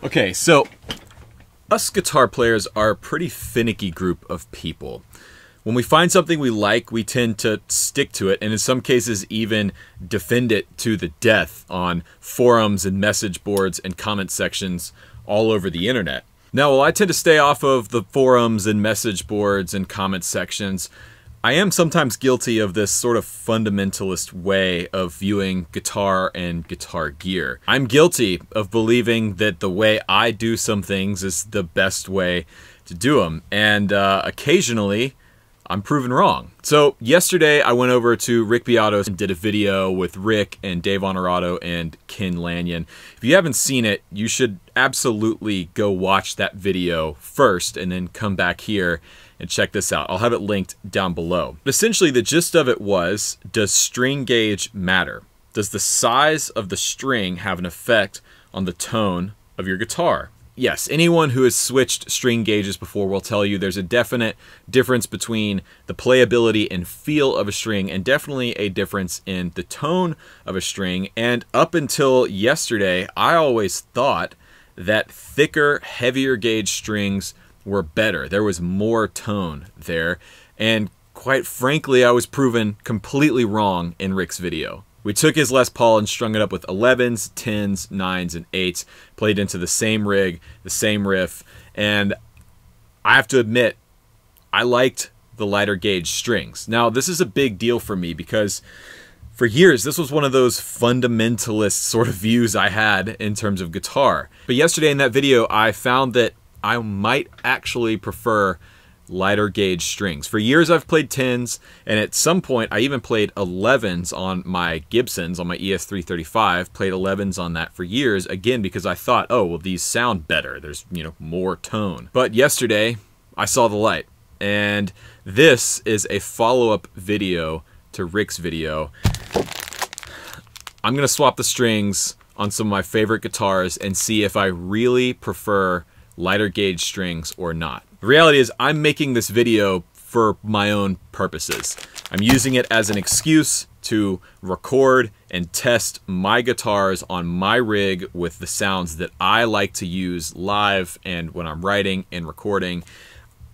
Okay, so us guitar players are a pretty finicky group of people. When we find something we like, we tend to stick to it, and in some cases, even defend it to the death on forums and message boards and comment sections all over the internet. Now, while I tend to stay off of the forums and message boards and comment sections, I am sometimes guilty of this sort of fundamentalist way of viewing guitar and guitar gear. I'm guilty of believing that the way I do some things is the best way to do them. And uh, occasionally, I'm proven wrong. So yesterday I went over to Rick Beato and did a video with Rick and Dave Honorato and Ken Lanyon. If you haven't seen it, you should absolutely go watch that video first and then come back here and check this out. I'll have it linked down below. Essentially the gist of it was, does string gauge matter? Does the size of the string have an effect on the tone of your guitar? yes, anyone who has switched string gauges before will tell you there's a definite difference between the playability and feel of a string and definitely a difference in the tone of a string. And up until yesterday, I always thought that thicker, heavier gauge strings were better. There was more tone there. And quite frankly, I was proven completely wrong in Rick's video. We took his Les Paul and strung it up with 11s, 10s, 9s, and 8s, played into the same rig, the same riff, and I have to admit, I liked the lighter gauge strings. Now, this is a big deal for me because for years, this was one of those fundamentalist sort of views I had in terms of guitar. But yesterday in that video, I found that I might actually prefer lighter gauge strings. For years I've played 10s, and at some point I even played 11s on my Gibsons, on my ES335, played 11s on that for years, again because I thought, oh, well these sound better, there's, you know, more tone. But yesterday, I saw the light, and this is a follow-up video to Rick's video. I'm gonna swap the strings on some of my favorite guitars and see if I really prefer lighter gauge strings or not. The reality is I'm making this video for my own purposes. I'm using it as an excuse to record and test my guitars on my rig with the sounds that I like to use live and when I'm writing and recording.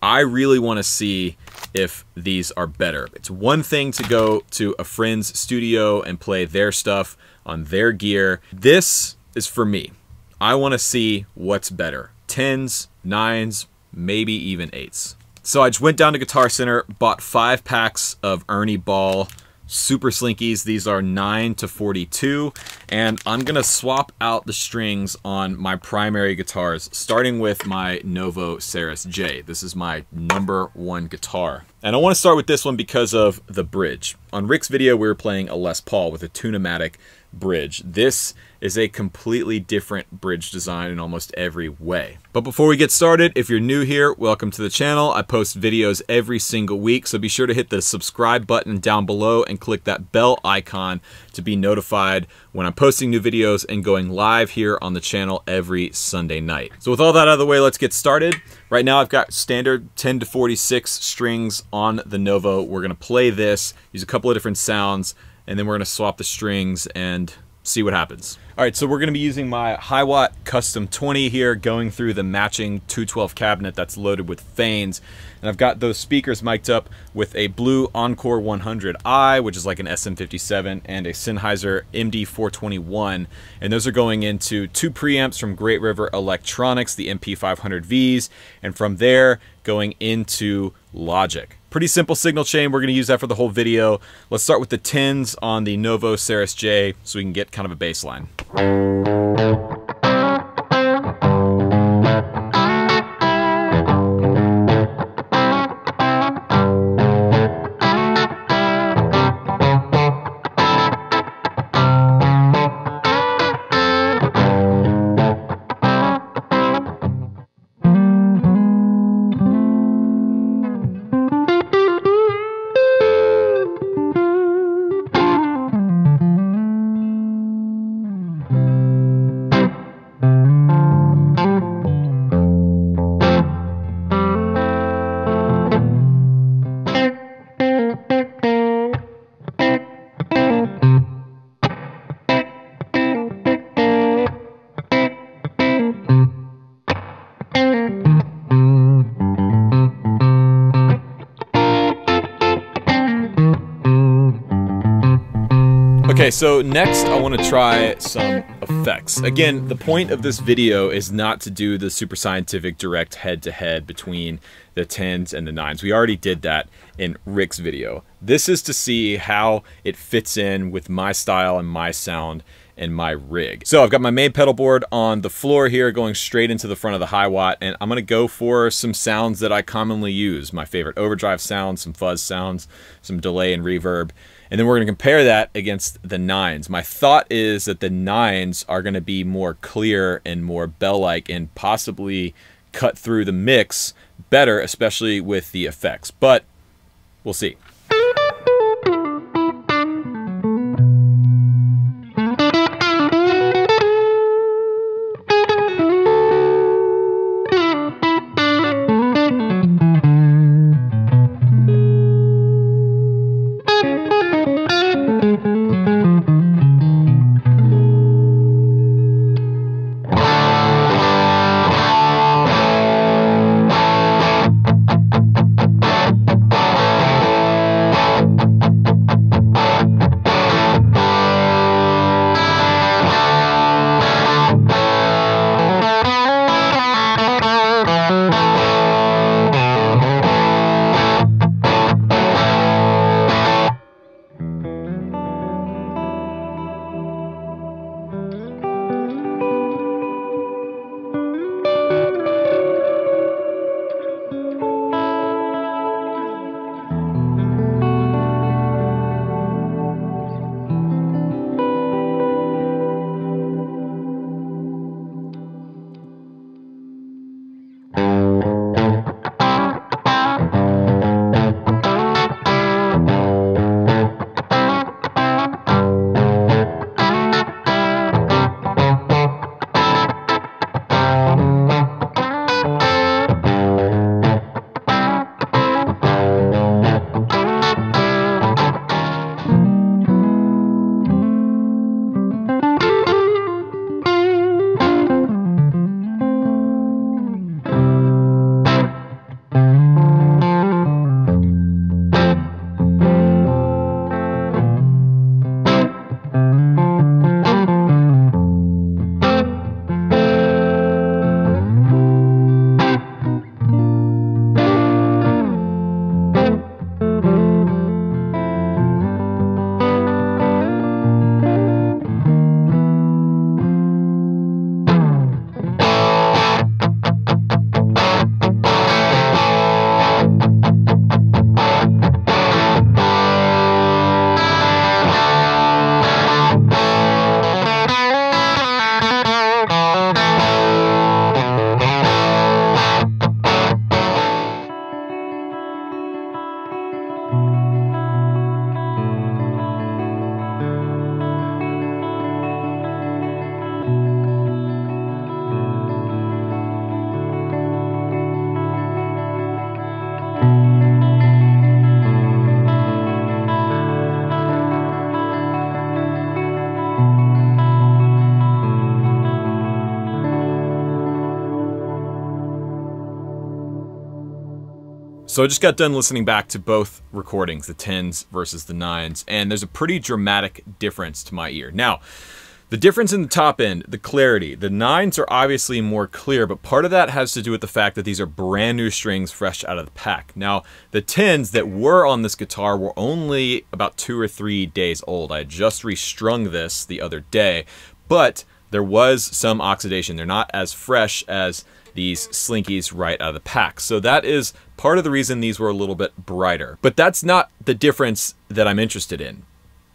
I really want to see if these are better. It's one thing to go to a friend's studio and play their stuff on their gear. This is for me. I want to see what's better. 10s, 9s, maybe even eights. So I just went down to Guitar Center, bought five packs of Ernie Ball Super Slinkies. These are 9 to 42, and I'm to swap out the strings on my primary guitars, starting with my Novo Serus J. This is my number one guitar. And I want to start with this one because of the bridge. On Rick's video, we were playing a Les Paul with a Tune-o-matic bridge. This is a completely different bridge design in almost every way. But before we get started, if you're new here, welcome to the channel. I post videos every single week, so be sure to hit the subscribe button down below and click that bell icon to be notified when I'm posting new videos and going live here on the channel every Sunday night. So with all that out of the way, let's get started. Right now I've got standard 10 to 46 strings on the Novo. We're gonna play this, use a couple of different sounds, and then we're gonna swap the strings and see what happens. All right, so we're gonna be using my Hiwatt Custom 20 here, going through the matching 212 cabinet that's loaded with Fanes. And I've got those speakers mic'd up with a blue Encore 100i, which is like an SM57, and a Sennheiser MD421. And those are going into two preamps from Great River Electronics, the MP500Vs, and from there going into Logic. Pretty simple signal chain. We're going to use that for the whole video. Let's start with the 10s on the Novo Serus J so we can get kind of a baseline. Okay, so next I want to try some effects. Again, the point of this video is not to do the super scientific direct head-to-head -head between the 10s and the 9s. We already did that in Rick's video. This is to see how it fits in with my style and my sound and my rig. So I've got my main pedal board on the floor here going straight into the front of the Hiwatt and I'm going to go for some sounds that I commonly use. My favorite overdrive sounds, some fuzz sounds, some delay and reverb. And then we're going to compare that against the nines. My thought is that the nines are going to be more clear and more bell-like and possibly cut through the mix better, especially with the effects. But we'll see. So I just got done listening back to both recordings, the 10s versus the 9s, and there's a pretty dramatic difference to my ear. Now, the difference in the top end, the clarity, the 9s are obviously more clear, but part of that has to do with the fact that these are brand new strings fresh out of the pack. Now, the 10s that were on this guitar were only about two or three days old. I just restrung this the other day, but there was some oxidation. They're not as fresh as these Slinkies right out of the pack. So that is part of the reason these were a little bit brighter. But that's not the difference that I'm interested in.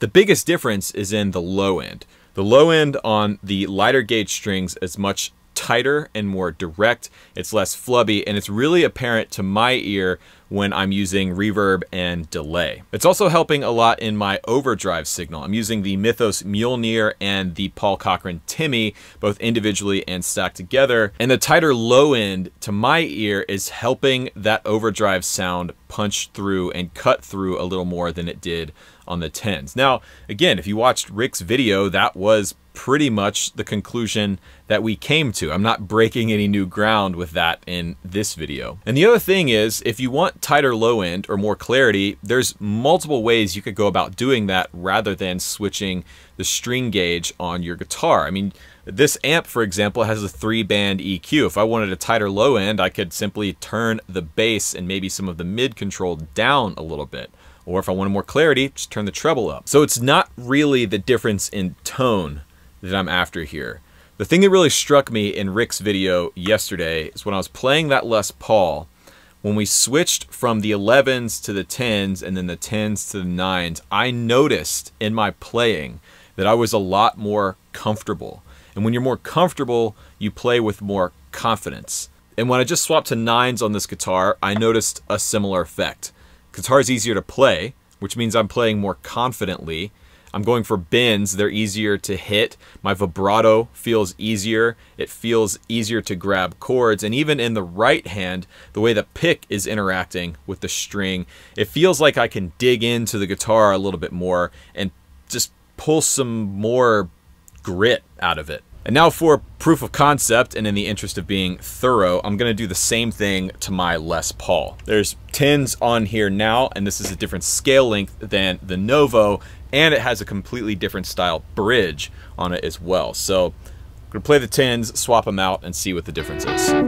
The biggest difference is in the low end. The low end on the lighter gauge strings is much tighter and more direct. It's less flubby, and it's really apparent to my ear when I'm using reverb and delay. It's also helping a lot in my overdrive signal. I'm using the Mythos Mjolnir and the Paul Cochrane Timmy, both individually and stacked together. And the tighter low end to my ear is helping that overdrive sound punch through and cut through a little more than it did on the 10s. Now, again, if you watched Rick's video, that was pretty much the conclusion that we came to. I'm not breaking any new ground with that in this video. And the other thing is, if you want tighter low end or more clarity, there's multiple ways you could go about doing that rather than switching the string gauge on your guitar. I mean, this amp, for example, has a three band EQ. If I wanted a tighter low end, I could simply turn the bass and maybe some of the mid control down a little bit. Or if I wanted more clarity, just turn the treble up. So it's not really the difference in tone that I'm after here. The thing that really struck me in Rick's video yesterday is when I was playing that Les Paul, when we switched from the 11s to the 10s and then the 10s to the 9s, I noticed in my playing that I was a lot more comfortable. And when you're more comfortable, you play with more confidence. And when I just swapped to 9s on this guitar, I noticed a similar effect. Guitar is easier to play, which means I'm playing more confidently. I'm going for bends, they're easier to hit. My vibrato feels easier. It feels easier to grab chords. And even in the right hand, the way the pick is interacting with the string, it feels like I can dig into the guitar a little bit more and just pull some more grit out of it. And now for proof of concept, and in the interest of being thorough, I'm gonna do the same thing to my Les Paul. There's 10s on here now, and this is a different scale length than the Novo, and it has a completely different style bridge on it as well. So I'm gonna play the 10s, swap them out, and see what the difference is.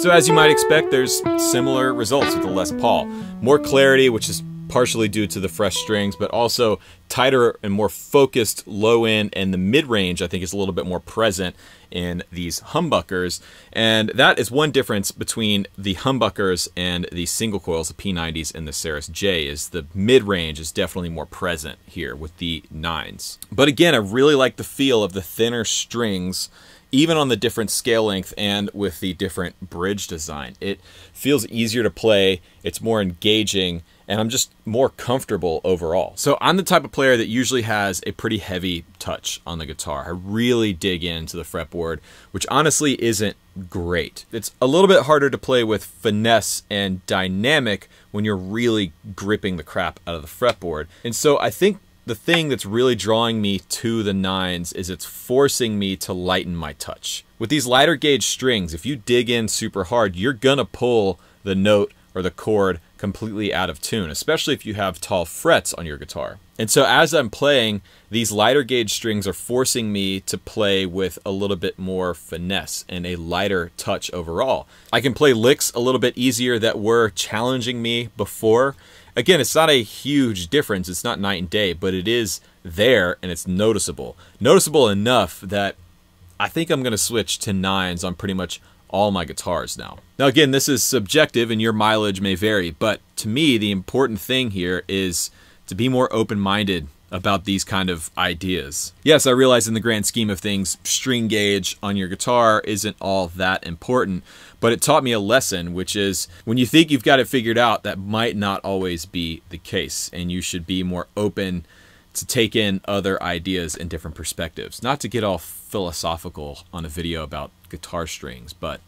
So as you might expect, there's similar results with the Les Paul. More clarity, which is partially due to the fresh strings, but also tighter and more focused low end and the mid range, I think, is a little bit more present in these humbuckers. And that is one difference between the humbuckers and the single coils, the P90s and the Serus J, is the mid range is definitely more present here with the nines. But again, I really like the feel of the thinner strings even on the different scale length and with the different bridge design. It feels easier to play, it's more engaging, and I'm just more comfortable overall. So I'm the type of player that usually has a pretty heavy touch on the guitar. I really dig into the fretboard, which honestly isn't great. It's a little bit harder to play with finesse and dynamic when you're really gripping the crap out of the fretboard. And so I think the thing that's really drawing me to the nines is it's forcing me to lighten my touch. With these lighter gauge strings, if you dig in super hard, you're gonna pull the note or the chord completely out of tune, especially if you have tall frets on your guitar. And so as I'm playing, these lighter gauge strings are forcing me to play with a little bit more finesse and a lighter touch overall. I can play licks a little bit easier that were challenging me before, Again, it's not a huge difference. It's not night and day, but it is there and it's noticeable. Noticeable enough that I think I'm going to switch to nines on pretty much all my guitars now. Now, again, this is subjective and your mileage may vary, but to me, the important thing here is to be more open minded about these kind of ideas. Yes, I realize in the grand scheme of things, string gauge on your guitar isn't all that important, but it taught me a lesson, which is when you think you've got it figured out, that might not always be the case, and you should be more open to take in other ideas and different perspectives. Not to get all philosophical on a video about guitar strings, but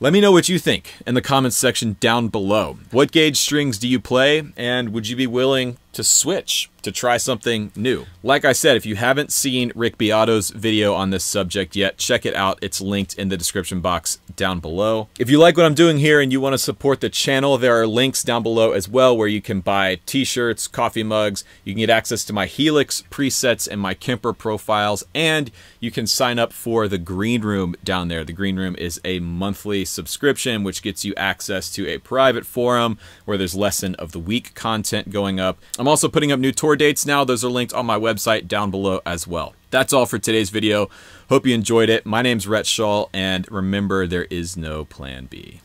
let me know what you think in the comments section down below. What gauge strings do you play, and would you be willing to switch, to try something new. Like I said, if you haven't seen Rick Beato's video on this subject yet, check it out. It's linked in the description box down below. If you like what I'm doing here and you want to support the channel, there are links down below as well where you can buy t-shirts, coffee mugs, you can get access to my Helix presets and my Kemper profiles, and you can sign up for the Green Room down there. The Green Room is a monthly subscription which gets you access to a private forum where there's lesson of the week content going up. I'm also putting up new tour dates now. Those are linked on my website down below as well. That's all for today's video. Hope you enjoyed it. My name's Rhett Shull, and remember, there is no plan B.